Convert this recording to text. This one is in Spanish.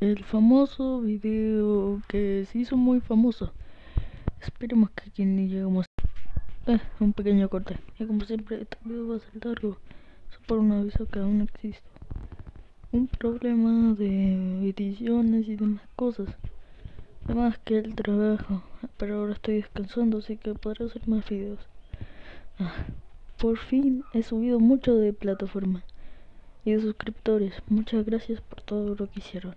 El famoso video que se hizo muy famoso. Esperemos que aquí ni lleguemos. Eh, un pequeño corte. Y como siempre, este video va a ser largo. Solo por un aviso que aún existe. Un problema de ediciones y demás cosas. Además que el trabajo. Pero ahora estoy descansando, así que podré hacer más videos. Ah, por fin he subido mucho de plataforma y de suscriptores. Muchas gracias por todo lo que hicieron.